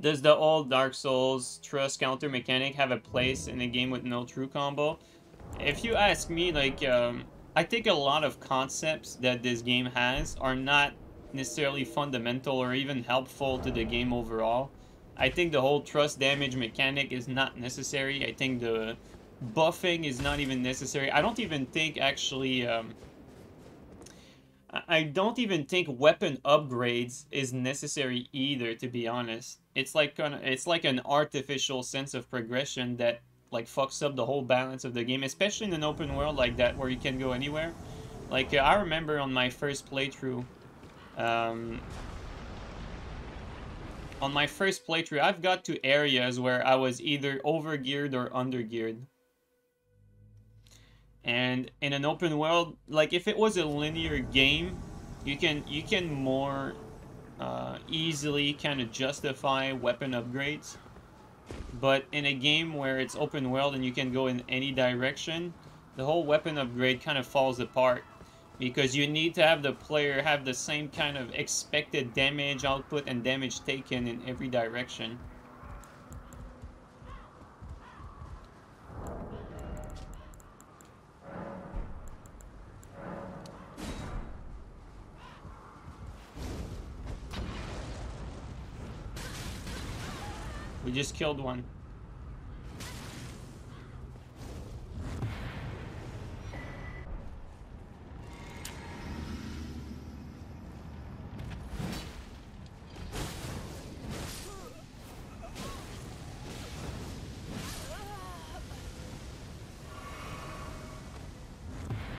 Does the old Dark Souls thrust counter mechanic have a place in a game with no true combo? If you ask me, like, um, I think a lot of concepts that this game has are not necessarily fundamental or even helpful to the game overall. I think the whole thrust damage mechanic is not necessary. I think the buffing is not even necessary. I don't even think actually... Um, I don't even think weapon upgrades is necessary either, to be honest. It's like an, it's like an artificial sense of progression that like fucks up the whole balance of the game, especially in an open world like that where you can go anywhere. Like uh, I remember on my first playthrough, um, on my first playthrough, I've got to areas where I was either overgeared or undergeared. And in an open world, like if it was a linear game, you can you can more uh, easily kind of justify weapon upgrades. But in a game where it's open world and you can go in any direction, the whole weapon upgrade kind of falls apart. Because you need to have the player have the same kind of expected damage output and damage taken in every direction. We just killed one.